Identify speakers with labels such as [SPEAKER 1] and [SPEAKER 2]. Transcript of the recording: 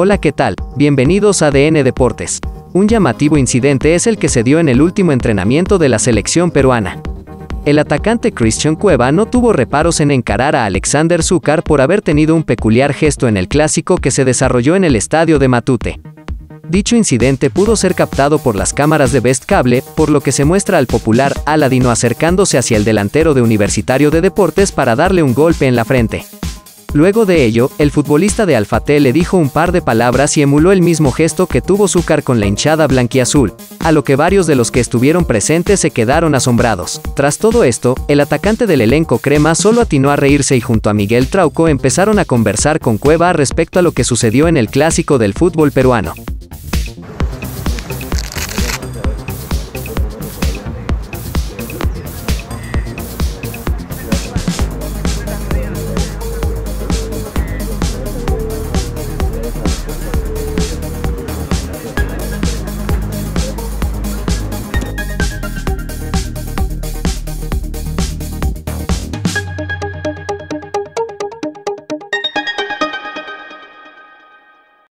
[SPEAKER 1] Hola, ¿qué tal? Bienvenidos a DN Deportes. Un llamativo incidente es el que se dio en el último entrenamiento de la selección peruana. El atacante Christian Cueva no tuvo reparos en encarar a Alexander Zúcar por haber tenido un peculiar gesto en el clásico que se desarrolló en el estadio de Matute. Dicho incidente pudo ser captado por las cámaras de Best Cable, por lo que se muestra al popular Aladino acercándose hacia el delantero de Universitario de Deportes para darle un golpe en la frente. Luego de ello, el futbolista de Alfate le dijo un par de palabras y emuló el mismo gesto que tuvo Zúcar con la hinchada blanquiazul, a lo que varios de los que estuvieron presentes se quedaron asombrados. Tras todo esto, el atacante del elenco crema solo atinó a reírse y junto a Miguel Trauco empezaron a conversar con Cueva respecto a lo que sucedió en el clásico del fútbol peruano.